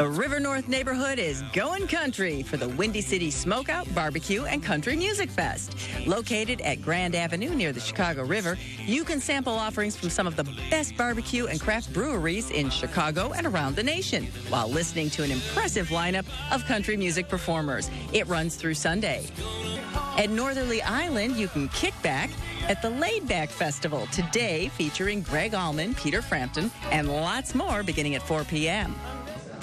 The River North neighborhood is going country for the Windy City Smokeout, Barbecue, and Country Music Fest. Located at Grand Avenue near the Chicago River, you can sample offerings from some of the best barbecue and craft breweries in Chicago and around the nation while listening to an impressive lineup of country music performers. It runs through Sunday. At Northerly Island, you can kick back at the Laid Back Festival today, featuring Gregg Allman, Peter Frampton, and lots more beginning at 4 p.m.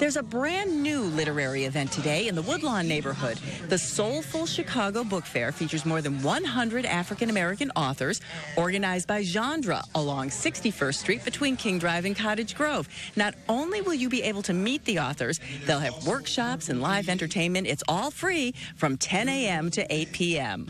There's a brand new literary event today in the Woodlawn neighborhood. The Soulful Chicago Book Fair features more than 100 African American authors organized by Genre along 61st Street between King Drive and Cottage Grove. Not only will you be able to meet the authors, they'll have workshops and live entertainment. It's all free from 10 a.m. to 8 p.m.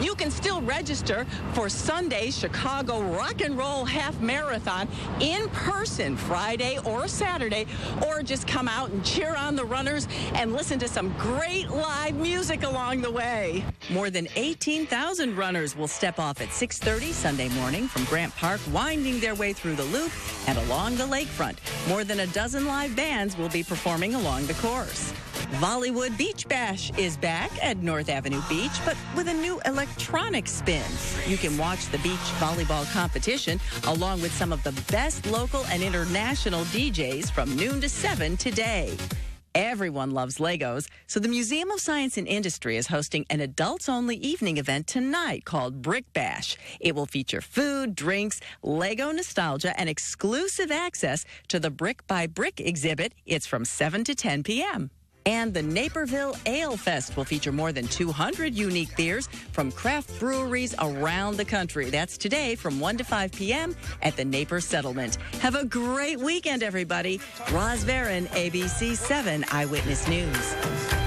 You can still register for Sunday's Chicago Rock and Roll Half Marathon in person Friday or Saturday, or just come out and cheer on the runners and listen to some great live music along the way. More than 18,000 runners will step off at 6:30 Sunday morning from Grant Park, winding their way through the loop and along the lakefront. More than a dozen live bands will be performing along the course. Vollywood Beach Bash is back at North Avenue Beach, but with a new electronic spin. You can watch the beach volleyball competition along with some of the best local and international DJs from noon to 7 today. Everyone loves Legos, so the Museum of Science and Industry is hosting an adults only evening event tonight called Brick Bash. It will feature food, drinks, Lego nostalgia, and exclusive access to the Brick by Brick exhibit. It's from 7 to 10 p.m. And the Naperville Ale Fest will feature more than 200 unique beers from craft breweries around the country. That's today from 1 to 5 p.m. at the Naper Settlement. Have a great weekend, everybody. Roz Varon, ABC 7 Eyewitness News.